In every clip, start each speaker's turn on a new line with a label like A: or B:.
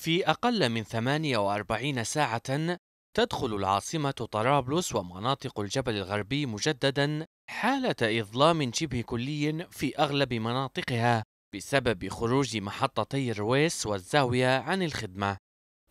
A: في أقل من 48 ساعة تدخل العاصمة طرابلس ومناطق الجبل الغربي مجددا حالة إظلام شبه كلي في أغلب مناطقها بسبب خروج محطتي الرويس والزاوية عن الخدمة.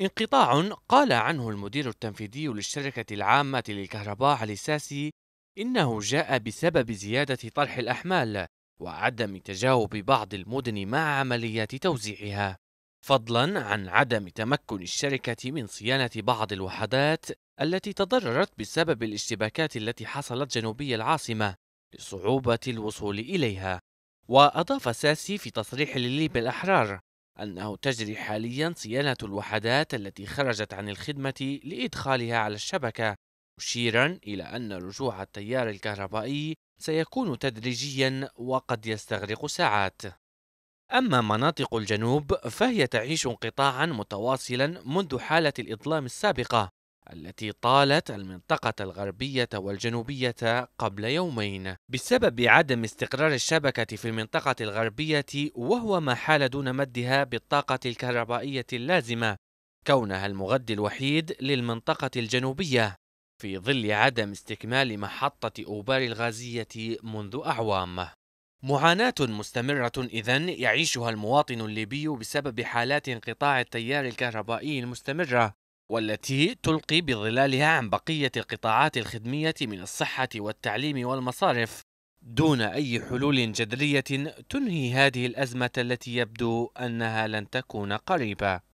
A: انقطاع قال عنه المدير التنفيذي للشركة العامة للكهرباء علي ساسي إنه جاء بسبب زيادة طرح الأحمال وعدم تجاوب بعض المدن مع عمليات توزيعها. فضلا عن عدم تمكن الشركة من صيانة بعض الوحدات التي تضررت بسبب الاشتباكات التي حصلت جنوبي العاصمة لصعوبة الوصول إليها. وأضاف ساسي في تصريح لليب الأحرار أنه تجري حاليا صيانة الوحدات التي خرجت عن الخدمة لإدخالها على الشبكة مشيرا إلى أن رجوع التيار الكهربائي سيكون تدريجيا وقد يستغرق ساعات. أما مناطق الجنوب فهي تعيش انقطاعا متواصلا منذ حالة الإظلام السابقة التي طالت المنطقة الغربية والجنوبية قبل يومين. بسبب عدم استقرار الشبكة في المنطقة الغربية وهو ما حال دون مدها بالطاقة الكهربائية اللازمة كونها المغذي الوحيد للمنطقة الجنوبية في ظل عدم استكمال محطة أوبار الغازية منذ أعوام. معاناة مستمرة إذن يعيشها المواطن الليبي بسبب حالات انقطاع التيار الكهربائي المستمرة والتي تلقي بظلالها عن بقية القطاعات الخدمية من الصحة والتعليم والمصارف دون أي حلول جذرية تنهي هذه الأزمة التي يبدو أنها لن تكون قريبة.